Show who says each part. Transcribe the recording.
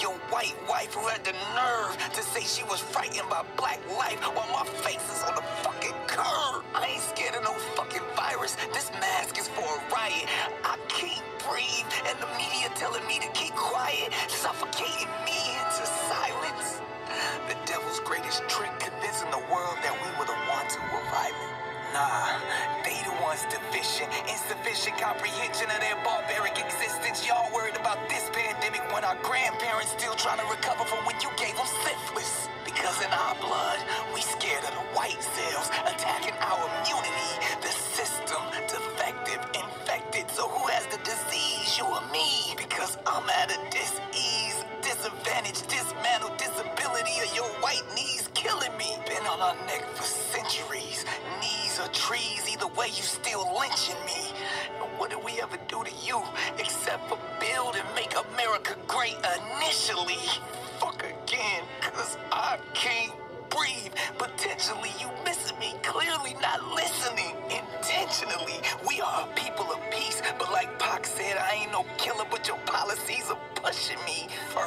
Speaker 1: Your white wife who had the nerve to say she was frightened by black life while my face is on the fucking curb. I ain't scared of no fucking virus. This mask is for a riot. I can't breathe, and the media telling me to keep quiet, suffocating me into silence. The devil's greatest trick convincing the world that we were the ones who were violent. Nah, they the ones deficient, insufficient comprehension of their barbaric existence. Y'all worried about this pandemic when our grandparents still trying to recover from when you gave them syphilis. Because in our blood, we scared of the white cells attacking our immunity. The system, defective, infected. So who has the disease, you or me? Because I'm at a dis-ease, disadvantage, dismantle, disability of your white knees killing me. Been on our neck for centuries. Knees are trees, either way you still lynching me. What did we ever do to you? Except for build and make America initially. Fuck again, cause I can't breathe. Potentially you missing me, clearly not listening. Intentionally, we are a people of peace. But like Pac said, I ain't no killer,